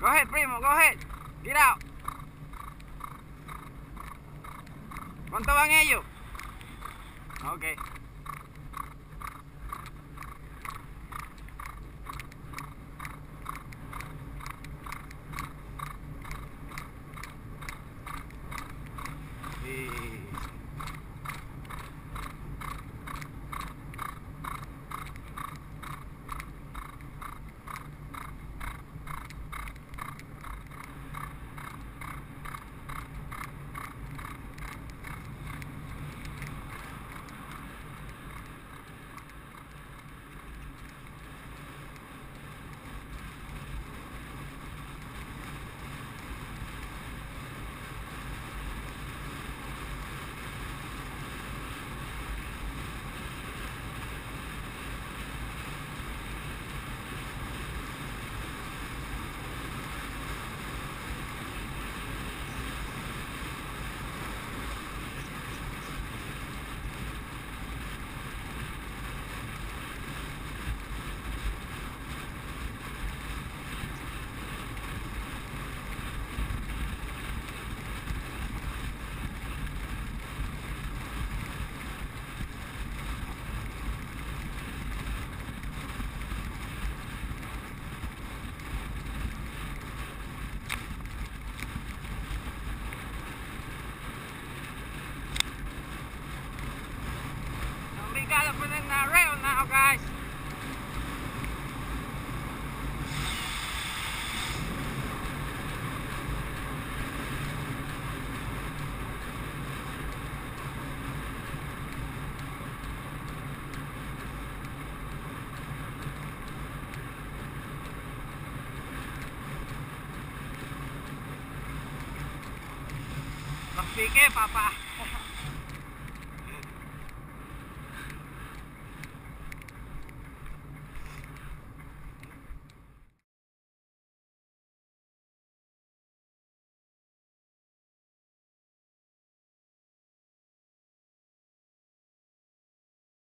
Go ahead, primo. Go ahead. ¿Cuánto van ellos? Okay. Gotta put in the rail now, guys. Pagpike, papa.